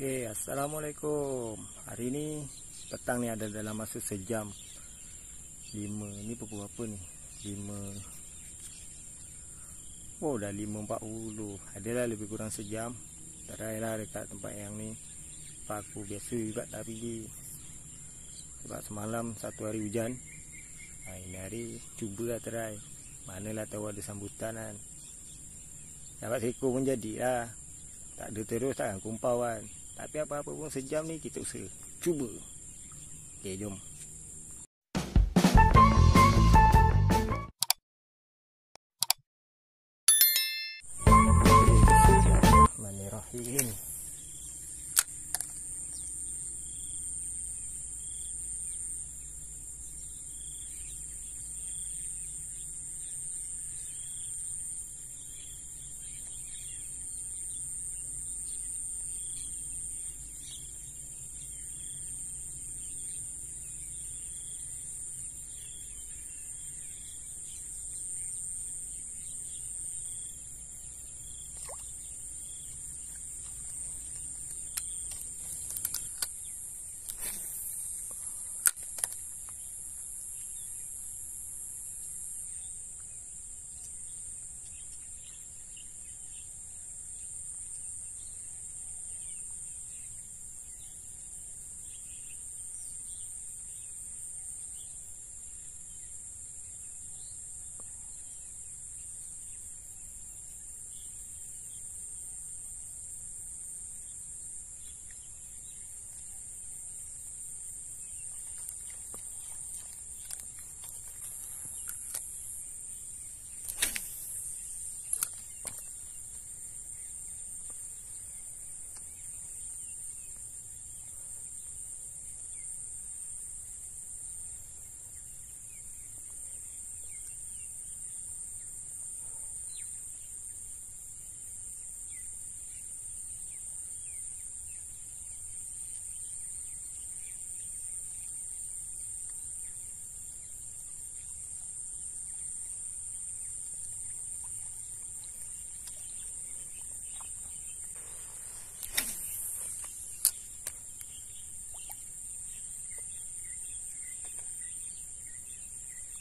Okay, Assalamualaikum. Hari ni petang ni ada dalam masa sejam. Lima ni pukul berapa ni? Lima. Oh, dah lima empat puluh. Adalah lebih kurang sejam. Terai lah dekat tempat yang ni. Aku biasa juga tak pergi. Sebab semalam satu hari hujan. Ha, ini hari cuba lah terai. Manalah tahu ada sambutan kan. Dapat seekor pun jadilah. Tak ada terus takkan kumpau kan. Tapi apa-apa pun sejam ni kita usaha. Cuba. Okey, jom. Bismillahirrahmanirrahim.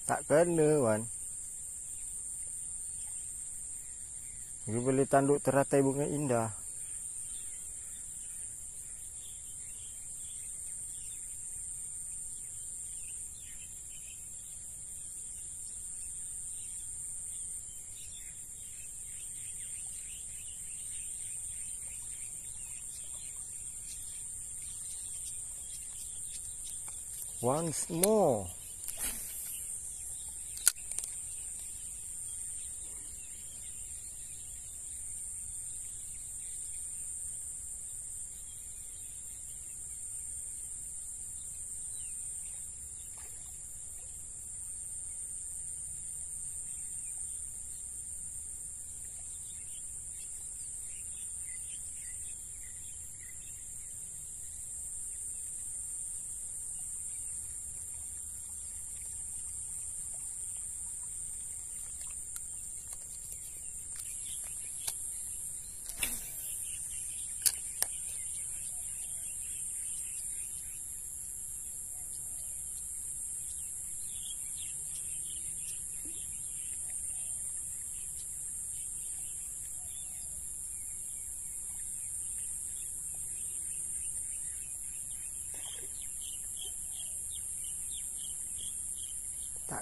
Tak kena Wan. Dia boleh tanduk teratai bunga indah. Once more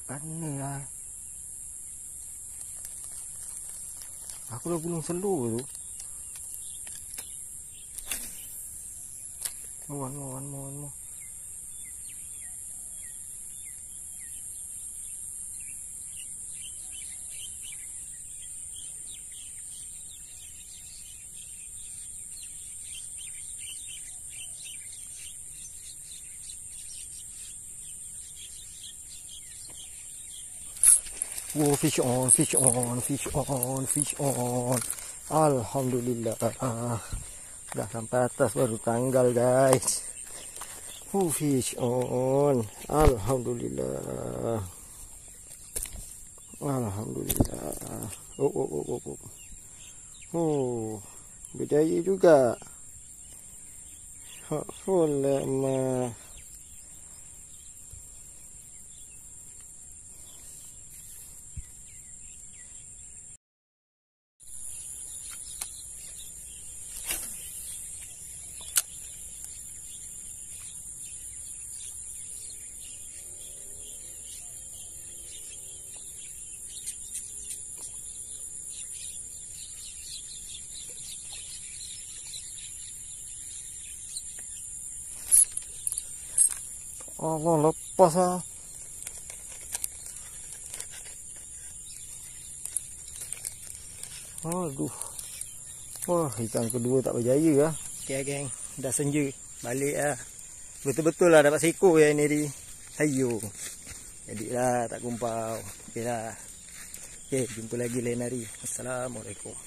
Tak kena lah. Aku dah gulung selur tu? One more, one more Whoa, fish on, fish on, fish on, fish on. Alhamdulillah. Dah sampai atas baru tanggal guys. Whoa, fish on. Alhamdulillah. Alhamdulillah. Oh, oh, oh, oh, oh. Oh, berjaya juga. full mah Allah lepas lah. Aduh. Wah, ikan kedua tak berjaya lah. Okay, geng. Dah senja. Balik lah. Betul-betul lah dapat seko ya ni di. Ayo. Jadi lah tak kumpau. Okay lah. Okay, jumpa lagi lain hari. Assalamualaikum.